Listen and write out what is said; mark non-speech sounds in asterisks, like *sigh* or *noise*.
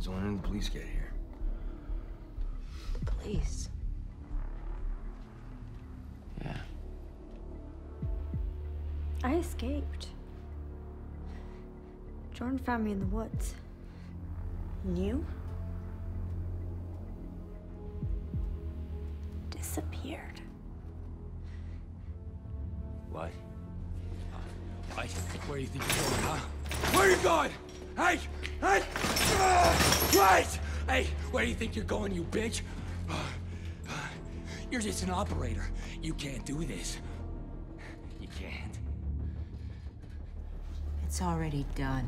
It's only when the police get here. The police. Yeah. I escaped. Jordan found me in the woods. And you? Disappeared. What? What? Where do you think you're going, huh? Where are you going? Hey! Hey! Right! Hey, where do you think you're going, you bitch? *sighs* You're just an operator. You can't do this. You can't. It's already done.